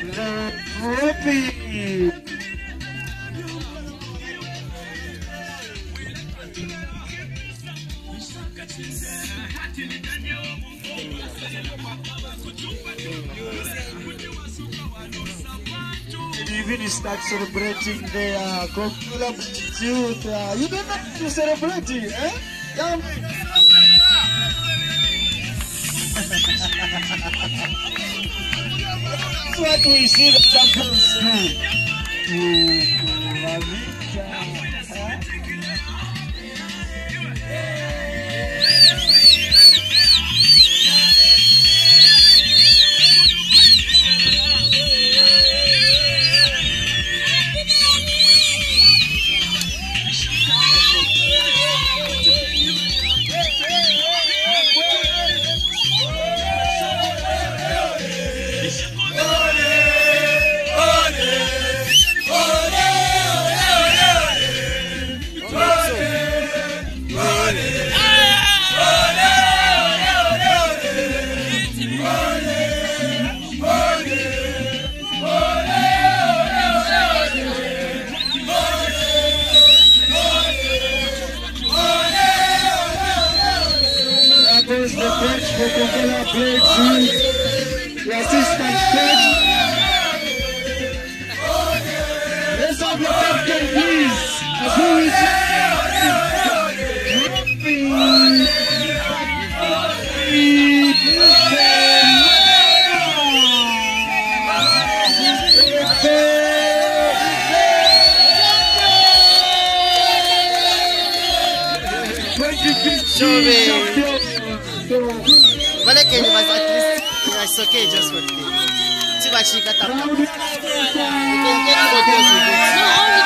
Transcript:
You even start celebrating the uh, Kokula youth? Uh, you don't have to celebrate it, eh? Come. That's what we Was the coach for Konkola Blade to the assistant coach. Let's have the captain, please. As who is Well, okay, but at least it's okay just for the. Too much you got up. You can get photos with it.